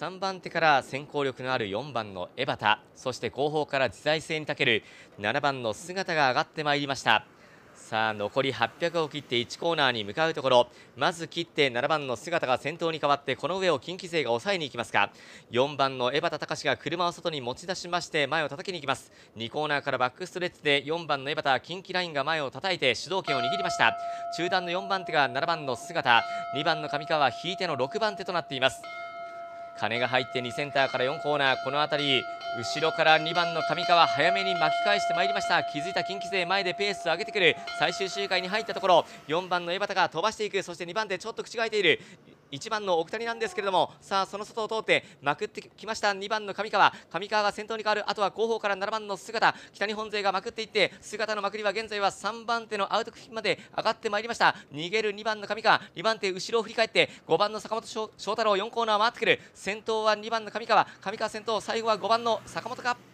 3番手から先行力のある4番の江端そして後方から自在性にたける7番の姿が上がってまいりました。さあ残り800を切って1コーナーに向かうところまず切って7番の姿が先頭に変わってこの上を近畿勢が抑えに行きますか。4番の江端隆が車を外に持ち出しまして前を叩きに行きます。2コーナーからバックストレッチで4番の江端近畿ラインが前を叩いて主導権を握りました。中段の4番手が7番の姿2番の上川引いての6番手となっています。金が入って2センターから4コーナー。この辺り後ろから2番の上川早めに巻き返してまいりました。気づいた近畿勢前でペースを上げてくる。最終周回に入ったところ4番の江端が飛ばしていく。そして2番でちょっと口が開いている。1番の奥谷なんですけれどもさあその外を通ってまくってきました。2番の上川。上川が先頭に変わる。あとは後方から7番の姿北日本勢がまくっていって姿のまくりは現在は3番手のアウトクまで上がってまいりました。逃げる2番の上川。2番手後ろを振り返って5番の坂本翔太郎。4コーナー回ってくる。先頭は2番の上川。上川先頭最後は5番の坂本か。